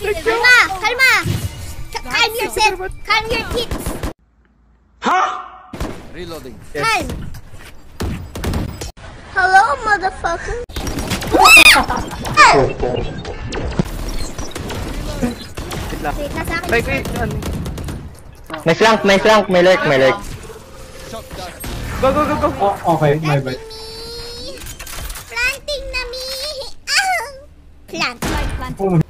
Kalma! Kalma! Ka- Calm yourself! Calm your tits! Reloading. Calm! Hello, motherfucker! Wait lang. Wait, nasa akin. Wait, wait. May flank, may flank, may lurk, may lurk. Go, go, go, go. Oh, okay, my bad. Planting na me! Ah! Plant. Oh, Wait a